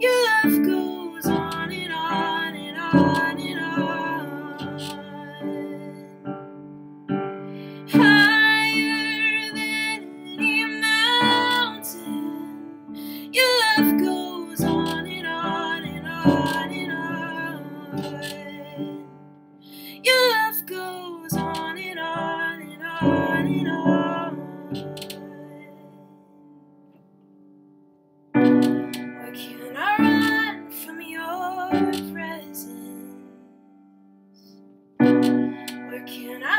Your love goes on and on and on and on. Higher than any mountain. Your love goes on and on and on and on. Your love goes on and on and on and on.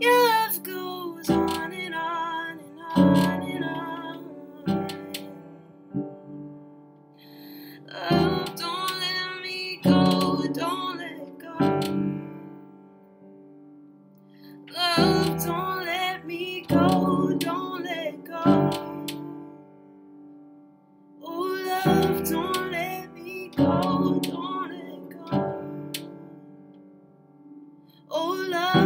Your love goes on and on and on and on. Oh, don't let me go, don't let go. Love, don't let me go, don't let go. Oh, love, don't. Oh, love.